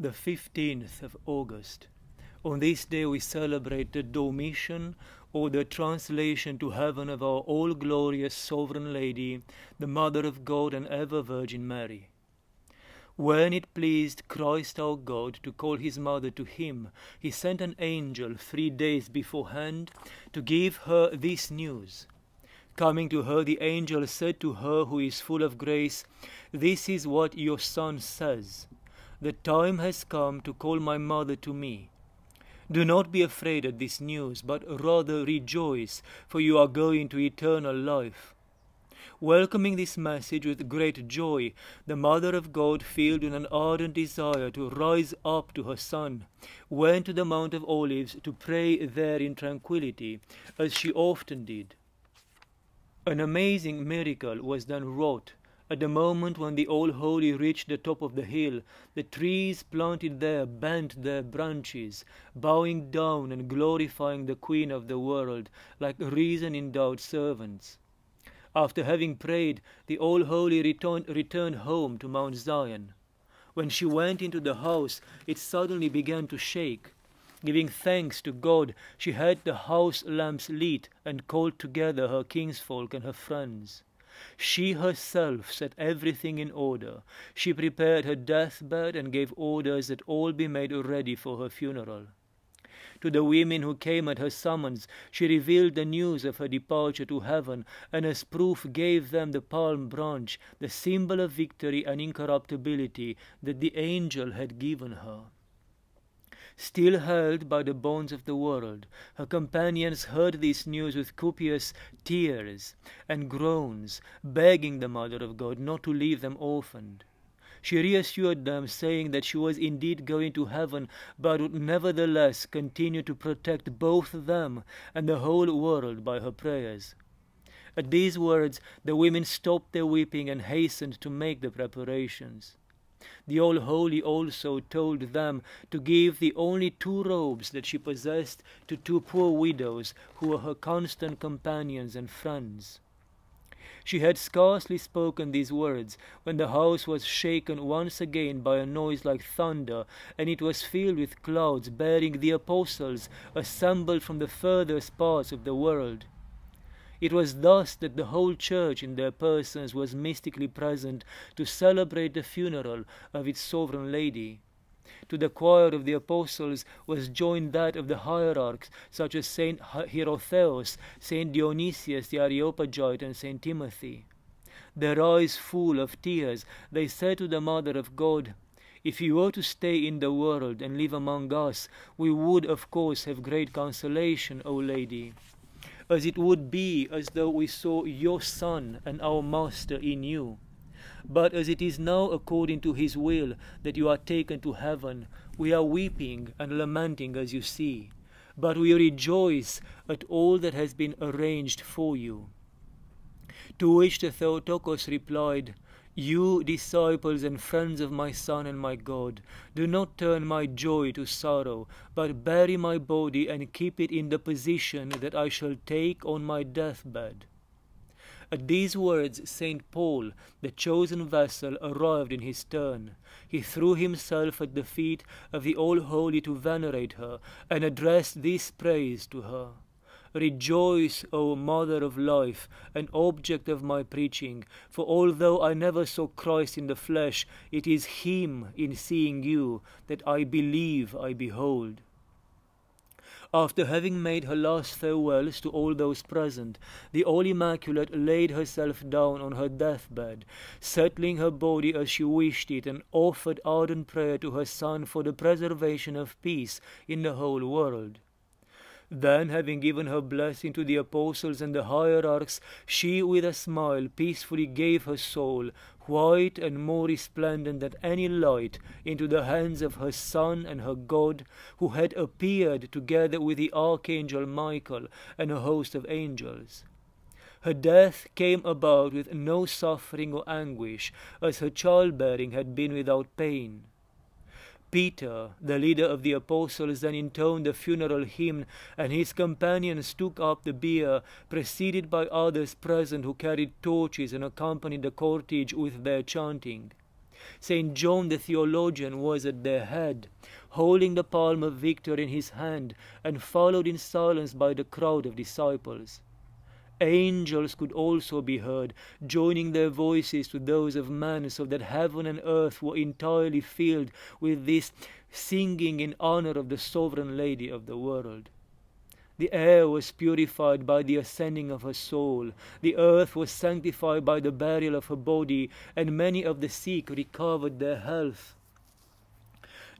the 15th of August. On this day we celebrate the Dormition or the translation to heaven of our all glorious Sovereign Lady, the Mother of God and ever Virgin Mary. When it pleased Christ our God to call his mother to him, he sent an angel three days beforehand to give her this news. Coming to her, the angel said to her who is full of grace, This is what your son says. The time has come to call my mother to me. Do not be afraid at this news, but rather rejoice, for you are going to eternal life. Welcoming this message with great joy, the Mother of God, filled with an ardent desire to rise up to her Son, went to the Mount of Olives to pray there in tranquillity, as she often did. An amazing miracle was then wrought at the moment when the All Holy reached the top of the hill, the trees planted there bent their branches, bowing down and glorifying the Queen of the world, like reason endowed servants. After having prayed, the All Holy returned, returned home to Mount Zion. When she went into the house, it suddenly began to shake. Giving thanks to God, she had the house lamps lit and called together her kinsfolk and her friends. She herself set everything in order. She prepared her deathbed and gave orders that all be made ready for her funeral. To the women who came at her summons, she revealed the news of her departure to heaven, and as proof gave them the palm branch, the symbol of victory and incorruptibility that the angel had given her. Still held by the bonds of the world, her companions heard this news with copious tears and groans, begging the Mother of God not to leave them orphaned. She reassured them, saying that she was indeed going to heaven, but would nevertheless continue to protect both them and the whole world by her prayers. At these words, the women stopped their weeping and hastened to make the preparations. The All Holy also told them to give the only two robes that she possessed to two poor widows who were her constant companions and friends. She had scarcely spoken these words when the house was shaken once again by a noise like thunder, and it was filled with clouds bearing the apostles assembled from the furthest parts of the world. It was thus that the whole church in their persons was mystically present to celebrate the funeral of its sovereign lady. To the choir of the apostles was joined that of the hierarchs, such as Saint Hierotheos, Saint Dionysius the Areopagite, and Saint Timothy. Their eyes full of tears, they said to the Mother of God, If you were to stay in the world and live among us, we would of course have great consolation, O Lady as it would be as though we saw your Son and our Master in you. But as it is now according to his will that you are taken to heaven, we are weeping and lamenting as you see, but we rejoice at all that has been arranged for you. To which the Theotokos replied, you, disciples and friends of my Son and my God, do not turn my joy to sorrow, but bury my body and keep it in the position that I shall take on my deathbed. At these words, St. Paul, the chosen vessel, arrived in his turn. He threw himself at the feet of the All Holy to venerate her, and addressed this praise to her. Rejoice, O Mother of life, and object of my preaching, for although I never saw Christ in the flesh, it is Him in seeing you that I believe I behold. After having made her last farewells to all those present, the All Immaculate laid herself down on her deathbed, settling her body as she wished it, and offered ardent prayer to her Son for the preservation of peace in the whole world. Then, having given her blessing to the apostles and the hierarchs, she with a smile peacefully gave her soul, white and more resplendent than any light, into the hands of her Son and her God, who had appeared together with the archangel Michael and a host of angels. Her death came about with no suffering or anguish, as her childbearing had been without pain. Peter, the leader of the apostles, then intoned the funeral hymn, and his companions took up the bier, preceded by others present who carried torches and accompanied the cortege with their chanting. St. John the theologian was at their head, holding the palm of victory in his hand, and followed in silence by the crowd of disciples. Angels could also be heard, joining their voices to those of man, so that heaven and earth were entirely filled with this singing in honor of the sovereign lady of the world. The air was purified by the ascending of her soul, the earth was sanctified by the burial of her body, and many of the sick recovered their health.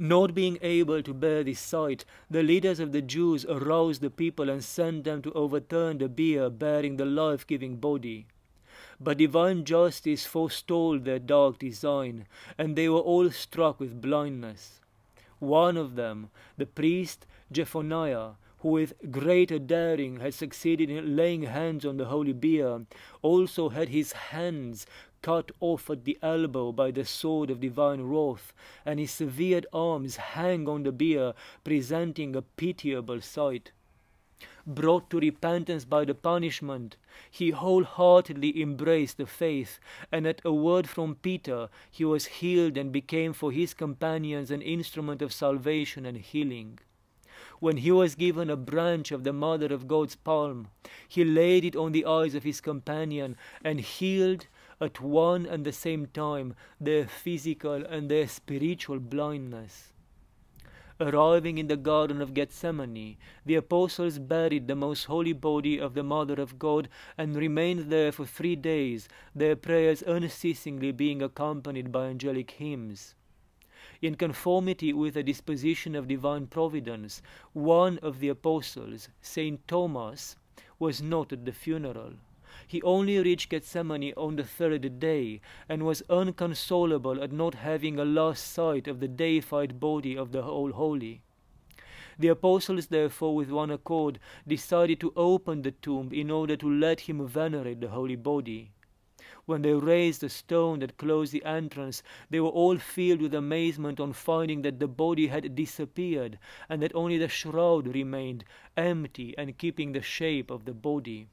Not being able to bear this sight, the leaders of the Jews aroused the people and sent them to overturn the bier bearing the life giving body. But divine justice forestalled their dark design, and they were all struck with blindness. One of them, the priest Jephoniah, who with greater daring had succeeded in laying hands on the holy bier, also had his hands cut off at the elbow by the sword of divine wrath, and his severed arms hang on the bier, presenting a pitiable sight. Brought to repentance by the punishment, he wholeheartedly embraced the faith, and at a word from Peter he was healed and became for his companions an instrument of salvation and healing. When he was given a branch of the Mother of God's palm, he laid it on the eyes of his companion and healed at one and the same time their physical and their spiritual blindness. Arriving in the Garden of Gethsemane, the apostles buried the most holy body of the Mother of God and remained there for three days, their prayers unceasingly being accompanied by angelic hymns. In conformity with the disposition of divine providence, one of the apostles, Saint Thomas, was not at the funeral. He only reached Gethsemane on the third day, and was unconsolable at not having a last sight of the deified body of the All Holy. The apostles, therefore, with one accord, decided to open the tomb in order to let him venerate the holy body. When they raised the stone that closed the entrance, they were all filled with amazement on finding that the body had disappeared, and that only the shroud remained, empty and keeping the shape of the body.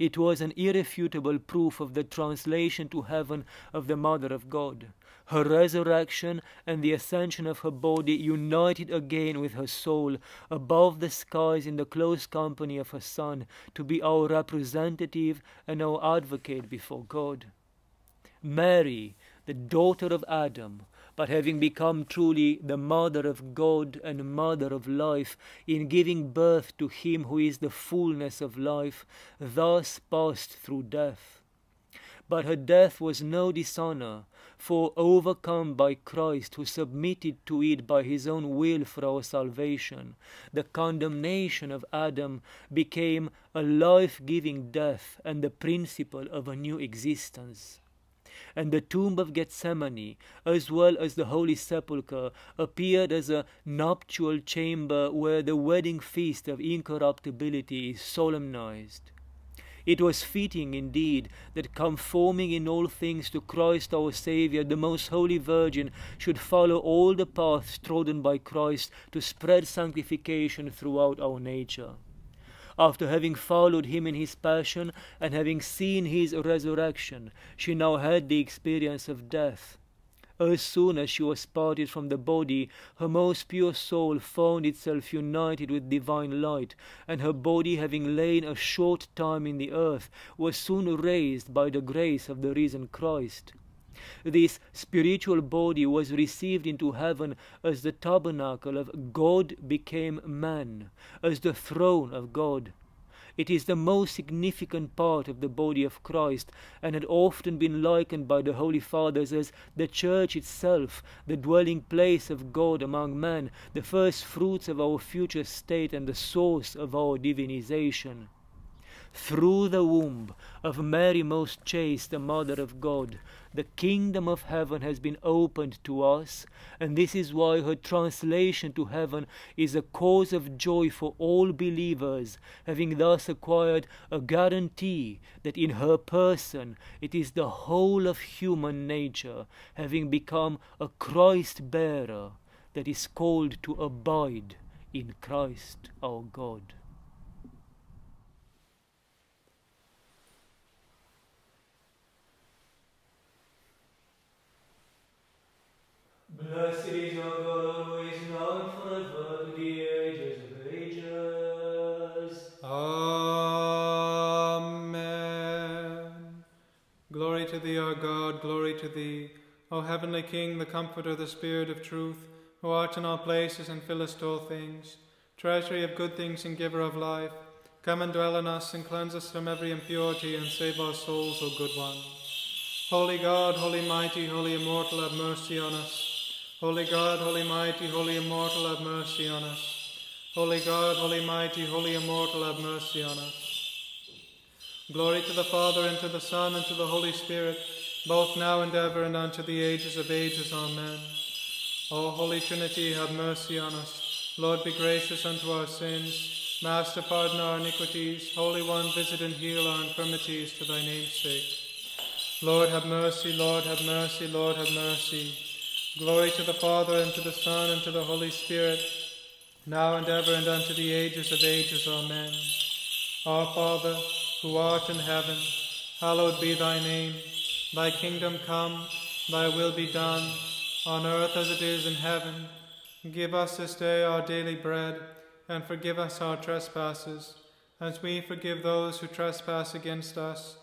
It was an irrefutable proof of the translation to heaven of the Mother of God. Her resurrection and the ascension of her body united again with her soul above the skies in the close company of her Son to be our representative and our advocate before God. Mary, the daughter of Adam, but having become truly the mother of God and mother of life, in giving birth to him who is the fullness of life, thus passed through death. But her death was no dishonor, for overcome by Christ, who submitted to it by his own will for our salvation, the condemnation of Adam became a life giving death and the principle of a new existence and the tomb of Gethsemane, as well as the Holy Sepulchre, appeared as a nuptial chamber where the wedding feast of incorruptibility is solemnized. It was fitting, indeed, that conforming in all things to Christ our Saviour, the most holy Virgin should follow all the paths trodden by Christ to spread sanctification throughout our nature after having followed him in his passion and having seen his resurrection, she now had the experience of death. As soon as she was parted from the body, her most pure soul found itself united with divine light, and her body, having lain a short time in the earth, was soon raised by the grace of the risen Christ. This spiritual body was received into heaven as the tabernacle of God became man, as the throne of God. It is the most significant part of the body of Christ, and had often been likened by the Holy Fathers as the Church itself, the dwelling place of God among men, the first fruits of our future state, and the source of our divinization through the womb of Mary most chaste, the Mother of God, the kingdom of heaven has been opened to us, and this is why her translation to heaven is a cause of joy for all believers, having thus acquired a guarantee that in her person it is the whole of human nature, having become a Christ bearer, that is called to abide in Christ our God. Blessed is our God, is now and forever, to the ages of ages. Amen. Glory to thee, our God, glory to thee, O heavenly King, the Comforter, the Spirit of truth, who art in all places and fillest all things, treasury of good things and giver of life. Come and dwell in us and cleanse us from every impurity and save our souls, O good one. Holy God, holy mighty, holy immortal, have mercy on us. Holy God, holy mighty, holy immortal, have mercy on us. Holy God, holy mighty, holy immortal, have mercy on us. Glory to the Father, and to the Son, and to the Holy Spirit, both now and ever, and unto the ages of ages. Amen. O Holy Trinity, have mercy on us. Lord, be gracious unto our sins. Master, pardon our iniquities. Holy One, visit and heal our infirmities to thy name's sake. Lord, have mercy, Lord, have mercy, Lord, have mercy. Glory to the Father, and to the Son, and to the Holy Spirit, now and ever, and unto the ages of ages. Amen. Our Father, who art in heaven, hallowed be thy name. Thy kingdom come, thy will be done, on earth as it is in heaven. Give us this day our daily bread and forgive us our trespasses, as we forgive those who trespass against us.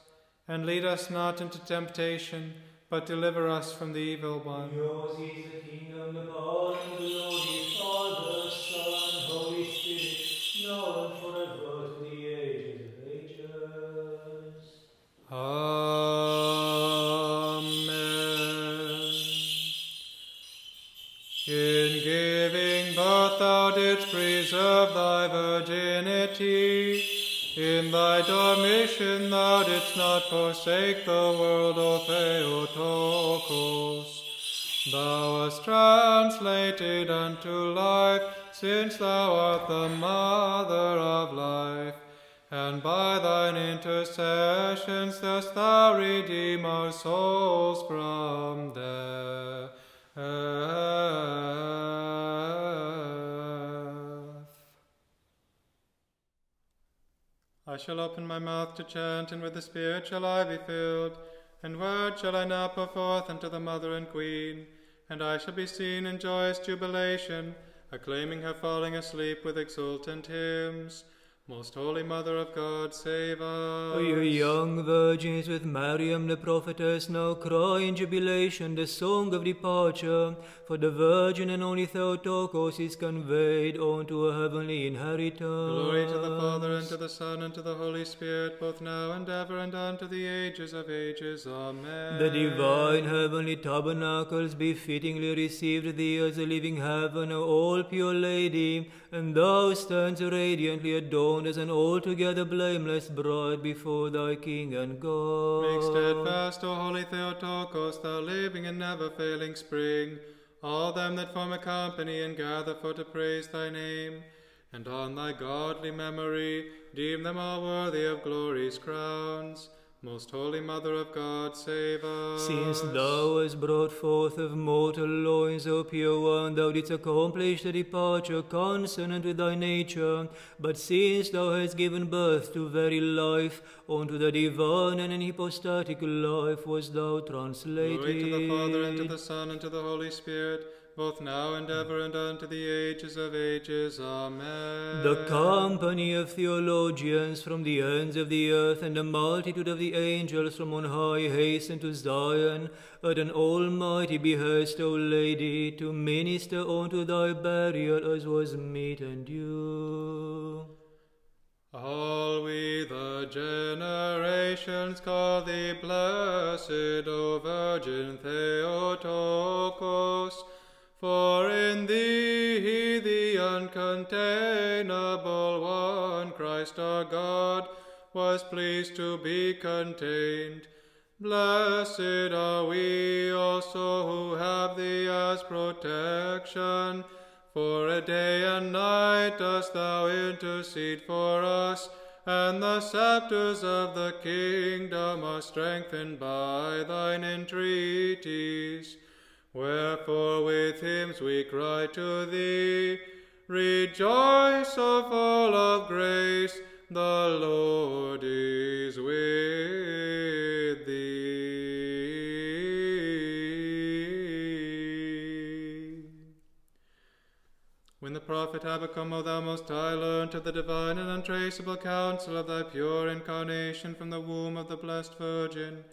And lead us not into temptation, but deliver us from the evil one. Yours is the kingdom, the power, and the glory, Father, Son, and Holy Spirit, now and forever, to the ages of ages. Amen. In giving birth, thou didst preserve thy virginity. In thy dormition, thou didst not forsake the world, O Theotokos. Thou wast translated unto life, since thou art the mother of life. And by thine intercessions dost thou redeem our souls from death. I shall open my mouth to chant, and with the Spirit shall I be filled. And word shall I now pour forth unto the Mother and Queen, and I shall be seen in joyous jubilation, acclaiming her falling asleep with exultant hymns. Most Holy Mother of God, save us. O you young virgins with Mariam the prophetess, now cry in jubilation the song of departure, for the virgin and only Theotokos is conveyed unto a heavenly inheritance. Glory to the Father, and to the Son, and to the Holy Spirit, both now and ever, and unto the ages of ages. Amen. The divine heavenly tabernacles befittingly received thee as a living heaven, O all pure lady, and thou stands radiantly adorned as an altogether blameless bride before thy King and God. Make steadfast, O holy Theotokos, thou living and never failing spring, all them that form a company and gather for to praise thy name, and on thy godly memory deem them all worthy of glory's crowns. Most holy Mother of God, save us. Since thou hast brought forth of mortal loins, O pure one, thou didst accomplish the departure consonant with thy nature. But since thou hast given birth to very life, unto the divine and hypostatic life was thou translated. Glory to the Father, and to the Son, and to the Holy Spirit, both now and ever, and unto the ages of ages. Amen. The company of theologians from the ends of the earth and a multitude of the angels from on high hasten to Zion at an almighty behest, O Lady, to minister unto thy burial as was meet and due. All we the generations call thee blessed, O Virgin Theotokos, for in thee the uncontainable one, Christ our God, was pleased to be contained. Blessed are we also who have thee as protection. For a day and night dost thou intercede for us, and the scepters of the kingdom are strengthened by thine entreaties. Wherefore with hymns we cry to thee, Rejoice, O full of grace, the Lord is with thee. When the prophet Habakkuk, O thou most high, learnt of the divine and untraceable counsel of thy pure incarnation from the womb of the blessed Virgin,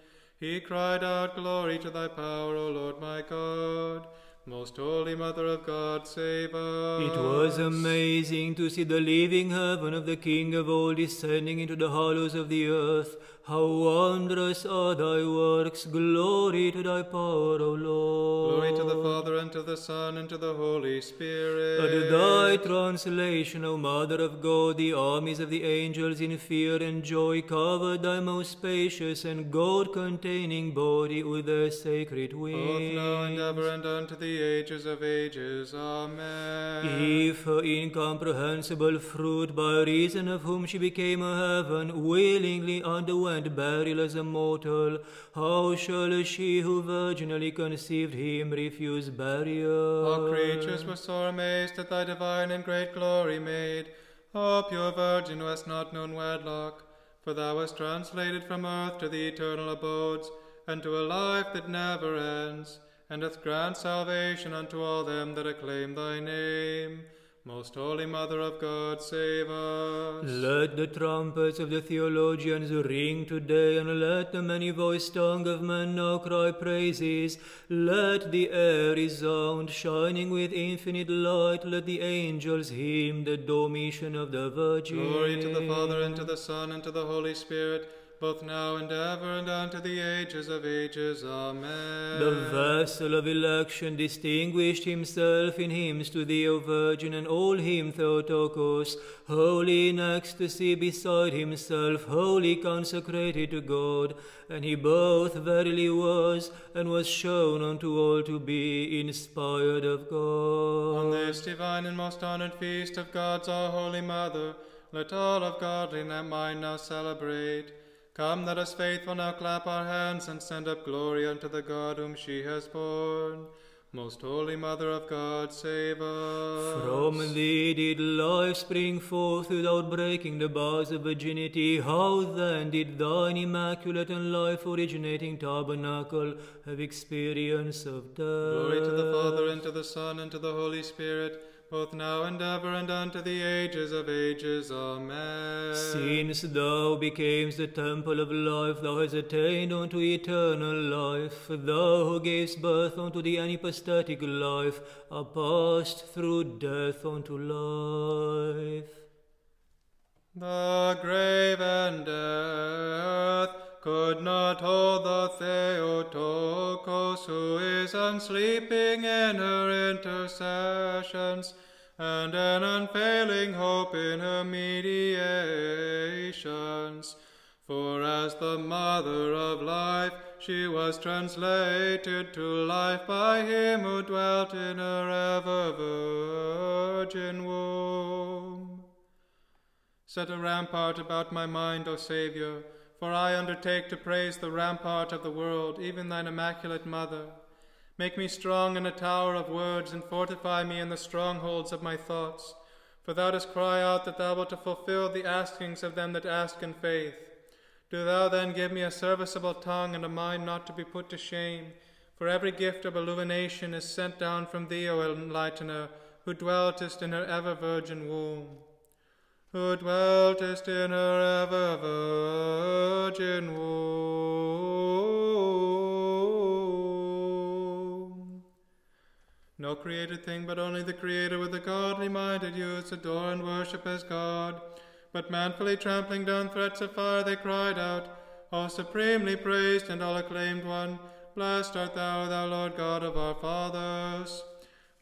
he cried out, Glory to thy power, O Lord my God. Most Holy Mother of God, save us. It was amazing to see the living heaven of the King of all descending into the hollows of the earth. How wondrous are thy works! Glory to thy power, O Lord. Glory to the Father, and to the Son, and to the Holy Spirit. At thy translation, O Mother of God, the armies of the angels in fear and joy covered thy most spacious and gold-containing body with their sacred wings. Both now and ever and unto the ages of ages. Amen. If her incomprehensible fruit, by reason of whom she became a heaven, willingly underwent burial as a mortal, how shall she who virginally conceived him refuse burial? All creatures were sore amazed at thy divine and great glory made. O pure Virgin who hast not known wedlock, for thou wast translated from earth to the eternal abodes, and to a life that never ends, and doth grant salvation unto all them that acclaim thy name. Most Holy Mother of God, save us. Let the trumpets of the theologians ring today, and let the many voiced tongue of men now cry praises. Let the air resound, shining with infinite light. Let the angels hymn the Dormition of the Virgin. Glory to the Father, and to the Son, and to the Holy Spirit, both now and ever, and unto the ages of ages. Amen. The vessel of election distinguished himself in hymns to thee, O Virgin, and all him Theotokos, holy in ecstasy beside himself, wholly consecrated to God, and he both verily was, and was shown unto all to be inspired of God. On this divine and most honored feast of God's our Holy Mother, let all of godly mind now celebrate. Come, let us faithful now clap our hands and send up glory unto the God whom she has borne. Most Holy Mother of God, save us. From thee did life spring forth without breaking the bars of virginity. How then did thine immaculate and life originating tabernacle have experience of death? Glory to the Father, and to the Son, and to the Holy Spirit, both now and ever, and unto the ages of ages. Amen. Since thou becamest the temple of life, thou hast attained unto eternal life. Thou who gavest birth unto the enhypostatic life, are passed through death unto life. The grave and death could not hold the Theotokos, who is unsleeping in her intercessions, and an unfailing hope in her mediations. For as the mother of life, she was translated to life by him who dwelt in her ever virgin womb. Set a rampart about my mind, O Saviour, for I undertake to praise the rampart of the world, even thine immaculate mother. Make me strong in a tower of words, and fortify me in the strongholds of my thoughts. For thou dost cry out that thou wilt fulfill the askings of them that ask in faith. Do thou then give me a serviceable tongue and a mind not to be put to shame. For every gift of illumination is sent down from thee, O Enlightener, who dweltest in her ever virgin womb who dweltest in her ever virgin womb. No created thing, but only the Creator with a godly minded youths adore and worship as God. But manfully trampling down threats of fire, they cried out, O supremely praised and all acclaimed one, blessed art thou, thou Lord God of our fathers.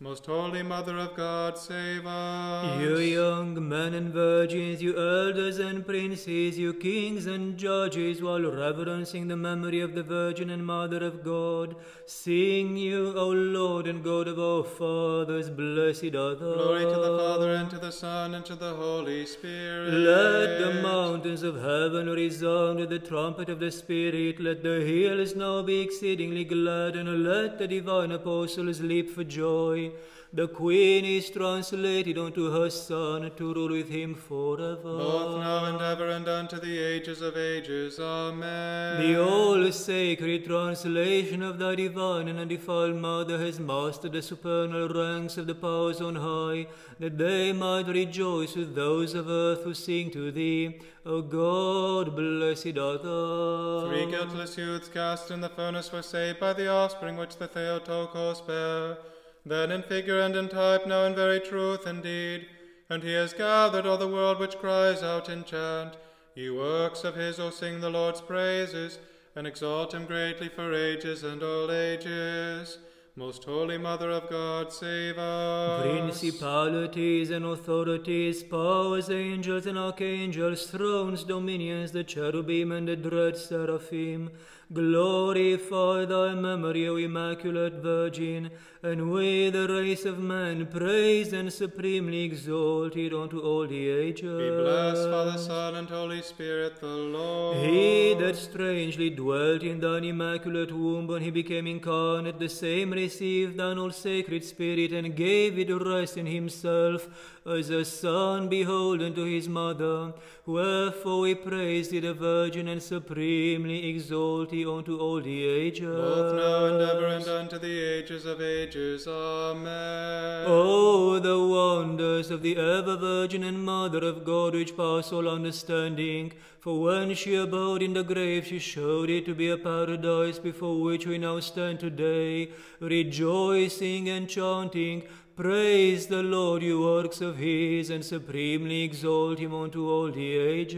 Most Holy Mother of God, save us. You young men and virgins, you elders and princes, you kings and judges, while reverencing the memory of the Virgin and Mother of God, sing you, O Lord and God of our fathers, blessed are thou. Glory to the Father, and to the Son, and to the Holy Spirit. Let the mountains of heaven resound with the trumpet of the Spirit. Let the hills now be exceedingly glad, and let the divine apostles leap for joy. The Queen is translated unto her Son to rule with him forever. both now and ever and unto the ages of ages. Amen. The all sacred translation of thy divine and undefiled Mother has mastered the supernal ranks of the powers on high, that they might rejoice with those of earth who sing to thee. O God, blessed art thou. Three guiltless youths cast in the furnace were saved by the offspring which the Theotokos bare. Then in figure and in type, now in very truth indeed. And he has gathered all the world which cries out in chant. Ye works of his, O sing the Lord's praises, and exalt him greatly for ages and all ages. Most holy Mother of God, save us. Principalities and authorities, powers, angels and archangels, thrones, dominions, the cherubim and the dread seraphim, glorify thy memory, O Immaculate Virgin, and we, the race of man praise and supremely exalted unto all the ages. Be blessed, Father, Son, and Holy Spirit, the Lord. He that strangely dwelt in thine immaculate womb when he became incarnate, the same received thine all sacred spirit and gave it rest in himself, as a son beholden to his mother. Wherefore we praise thee, the Virgin, and supremely exalt thee unto all the ages. Both now and ever and unto the ages of ages. Amen. Oh, the wonders of the ever Virgin and Mother of God, which pass all understanding. For when she abode in the grave, she showed it to be a paradise before which we now stand today, rejoicing and chanting. Praise the Lord, you works of His, and supremely exalt Him unto all the ages.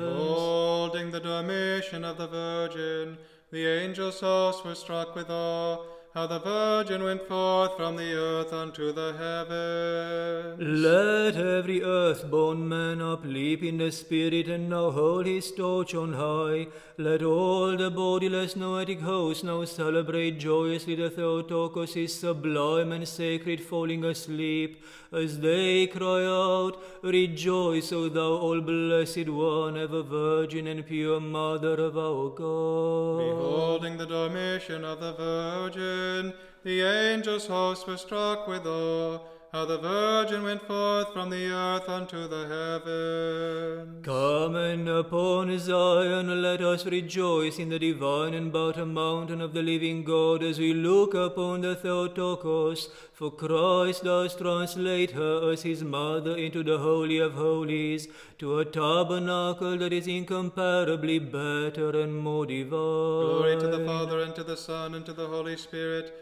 Beholding the dormition of the Virgin, the angels' hosts were struck with awe, how the Virgin went forth from the earth unto the heavens. Let every earth-born man upleap in the spirit and now hold his torch on high. Let all the bodiless noetic hosts now celebrate joyously the Theotokos, sublime and sacred falling asleep, as they cry out, Rejoice, O thou all-blessed one, ever virgin and pure mother of our God. Beholding the dormition of the Virgin, the angels' hosts were struck with awe, how the Virgin went forth from the earth unto the heavens. Come and upon Zion, let us rejoice in the divine and bottom mountain of the living God as we look upon the Theotokos. For Christ does translate her as his mother into the Holy of Holies, to a tabernacle that is incomparably better and more divine. Glory to the Father, and to the Son, and to the Holy Spirit.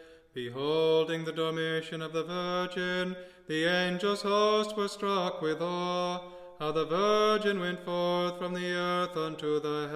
Beholding the dormition of the Virgin, the angels' host were struck with awe, how the Virgin went forth from the earth unto the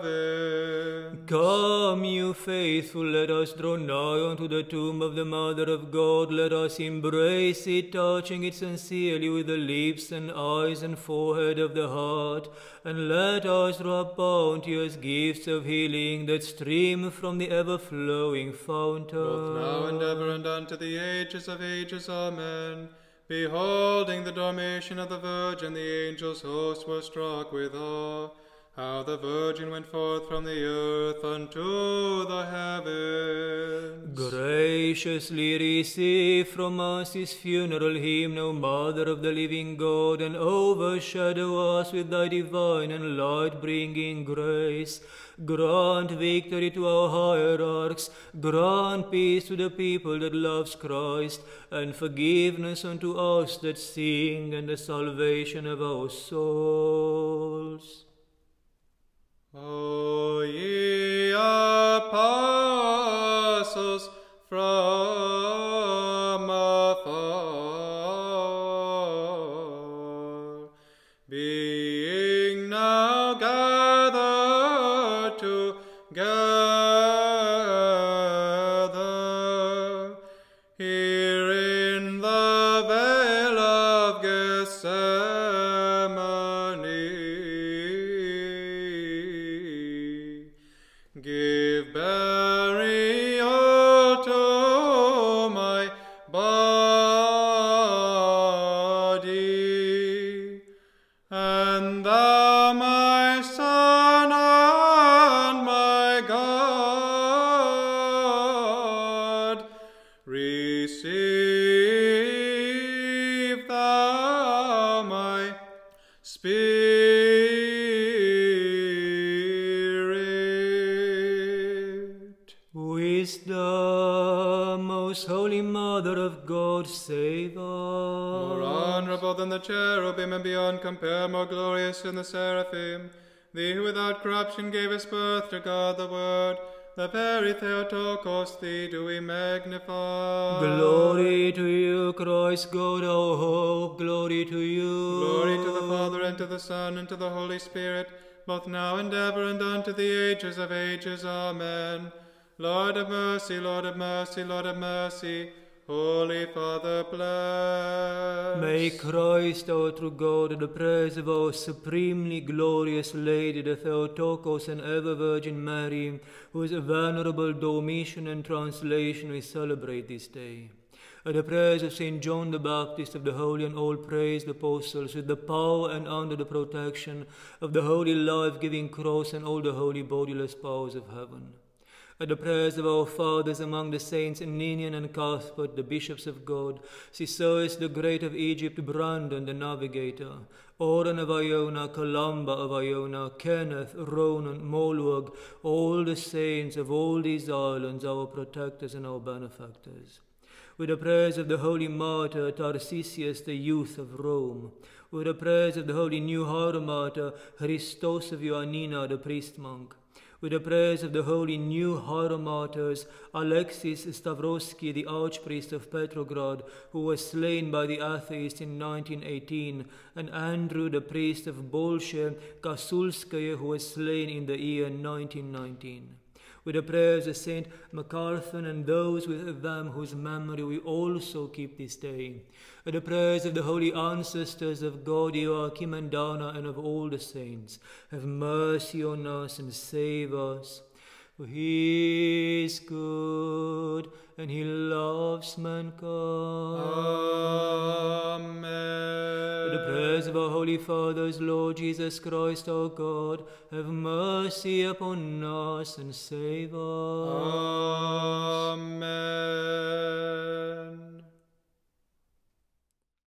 heavens. Come, you faithful, let us draw nigh unto the tomb of the Mother of God. Let us embrace it, touching it sincerely with the lips and eyes and forehead of the heart. And let us drop bounteous gifts of healing that stream from the ever flowing fountain. Both now and ever and unto the ages of ages. Amen. Beholding the dormition of the Virgin, the angels' hosts were struck with awe, how the Virgin went forth from the earth unto the heavens. Graciously receive from us this funeral hymn, O Mother of the living God, and overshadow us with thy divine and light bringing grace. Grant victory to our hierarchs, grant peace to the people that loves Christ, and forgiveness unto us that sing, and the salvation of our souls. O ye apostles from receive thou my spirit. Wisdom, most holy Mother of God, save us. More honorable than the cherubim and beyond compare, more glorious than the seraphim. Thee who without corruption gavest birth to God the Word, the very Theotokos, thee do we magnify. Glory to you, Christ God, our hope. Glory to you. Glory to the Father, and to the Son, and to the Holy Spirit, both now and ever, and unto the ages of ages. Amen. Lord of mercy, Lord of mercy, Lord of mercy. Holy Father, bless. May Christ, our true God, the praise of our supremely glorious Lady, the Theotokos and ever Virgin Mary, whose venerable Dormition and translation we celebrate this day. At the prayers of Saint John the Baptist of the holy and all praised apostles, with the power and under the protection of the holy life-giving cross and all the holy bodiless powers of heaven. At the prayers of our fathers among the saints Ninian and Cuthbert, the bishops of God, Sisoes the great of Egypt, Brendan the navigator, Oran of Iona, Columba of Iona, Kenneth, Ronan, Moluag, all the saints of all these islands, our protectors and our benefactors. With the prayers of the holy martyr Tarcisius, the youth of Rome, with the prayers of the holy new hieromartyr Christos of Ioannina, the priest monk, with the prayers of the holy new hieromartyrs Alexis Stavrovsky, the archpriest of Petrograd, who was slain by the atheists in 1918, and Andrew, the priest of Bolshe Kasulskaya, who was slain in the year 1919 with the prayers of Saint MacArthur and those with them whose memory we also keep this day, with the prayers of the holy ancestors of God, Joachim and Dana, and of all the saints, have mercy on us and save us. For he is good and he loves mankind. Amen. For the prayers of our holy fathers, Lord Jesus Christ, our God, have mercy upon us and save us. Amen.